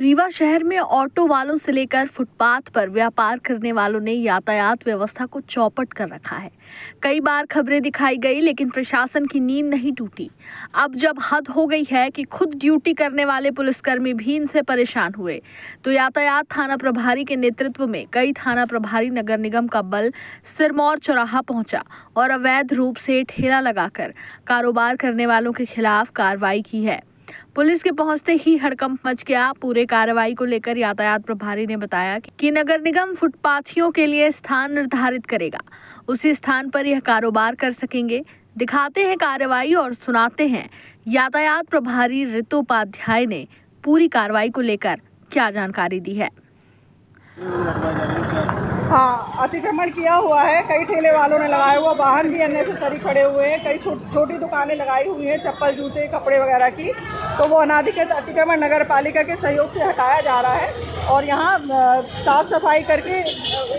रीवा शहर में ऑटो वालों से लेकर फुटपाथ पर व्यापार करने वालों ने यातायात व्यवस्था को चौपट कर रखा है। कई बार खबरें दिखाई गई, लेकिन प्रशासन की नींद नहीं टूटी। अब जब हद हो गई है कि खुद ड्यूटी करने वाले पुलिसकर्मी भी इनसे परेशान हुए तो यातायात थाना प्रभारी के नेतृत्व में कई थाना प्रभारी नगर निगम का बल सिरमौर चौराहा पहुँचा और अवैध रूप से ठेला लगाकर कारोबार करने वालों के खिलाफ कार्रवाई की है। पुलिस के पहुँचते ही हड़कंप मच गया। पूरे कार्रवाई को लेकर यातायात प्रभारी ने बताया कि नगर निगम फुटपाथियों के लिए स्थान निर्धारित करेगा। उसी स्थान पर यह कारोबार कर सकेंगे। दिखाते हैं कार्रवाई और सुनाते हैं। यातायात प्रभारी ऋतुपाध्याय ने पूरी कार्रवाई को लेकर क्या जानकारी दी है। हाँ अतिक्रमण किया हुआ है। कई ठेले वालों ने लगाया हुआ वाहन भी अननेसेसरी खड़े हुए हैं। कई छो, छोटी दुकानें लगाई हुई हैं चप्पल जूते कपड़े वगैरह की। तो वो अनाधिकृत अतिक्रमण नगर पालिका के सहयोग से हटाया जा रहा है और यहाँ साफ़ सफ़ाई करके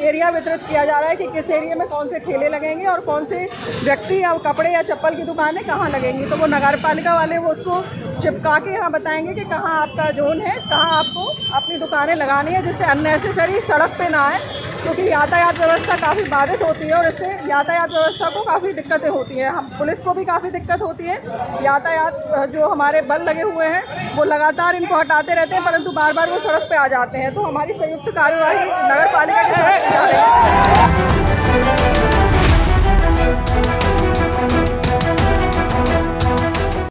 एरिया वितरित किया जा रहा है कि किस एरिया में कौन से ठेले लगेंगे और कौन से व्यक्ति या कपड़े या चप्पल की दुकानें कहाँ लगेंगी। तो वो नगर पालिका वाले वो उसको चिपका के यहाँ बताएँगे कि कहाँ आपका जोन है कहाँ आपको अपनी दुकानें लगानी है जिससे अननेसेसरी सड़क पे ना आए। क्योंकि यातायात व्यवस्था काफ़ी बाधित होती है और इससे यातायात व्यवस्था को काफ़ी दिक्कतें होती हैं। हम पुलिस को भी काफ़ी दिक्कत होती है। यातायात जो हमारे बल लगे हुए हैं, वो लगातार इनको हटाते रहते हैं, परंतु बार बार वो सड़क पर आ जाते हैं। तो हमारी संयुक्त कार्यवाही नगर पालिका के साथ